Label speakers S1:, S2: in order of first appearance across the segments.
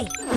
S1: Hey!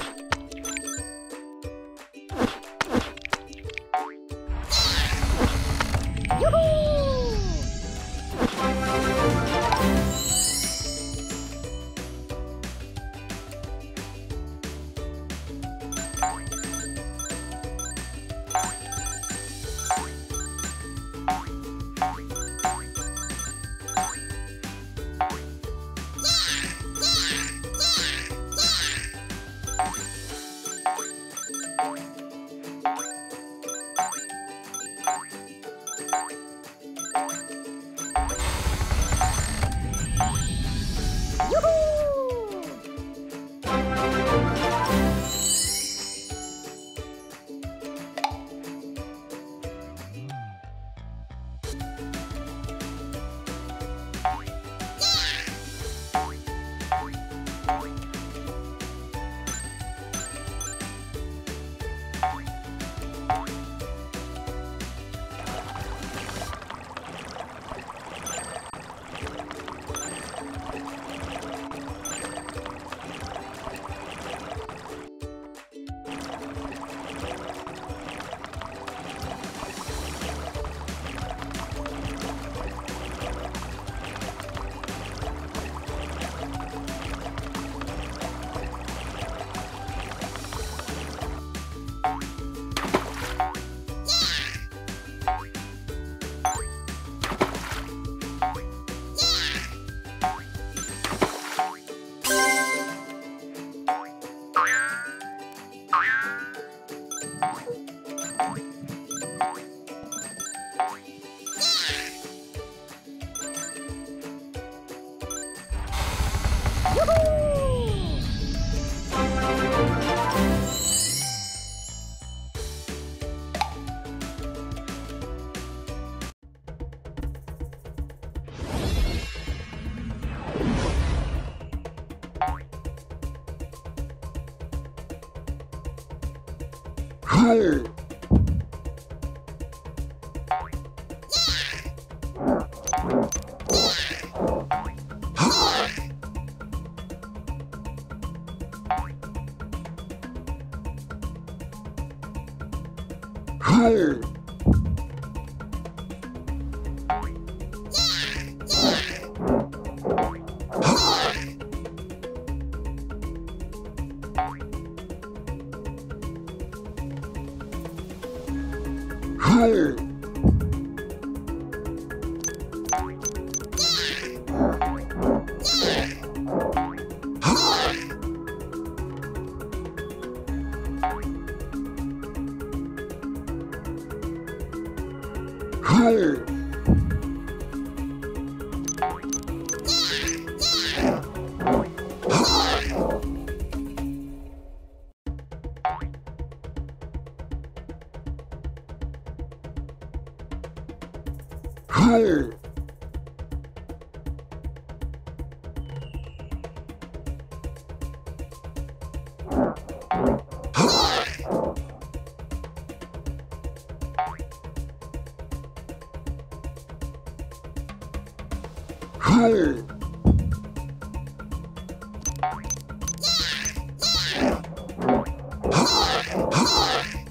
S1: Hey! Higher. Higher. Higher. Higher. Higher.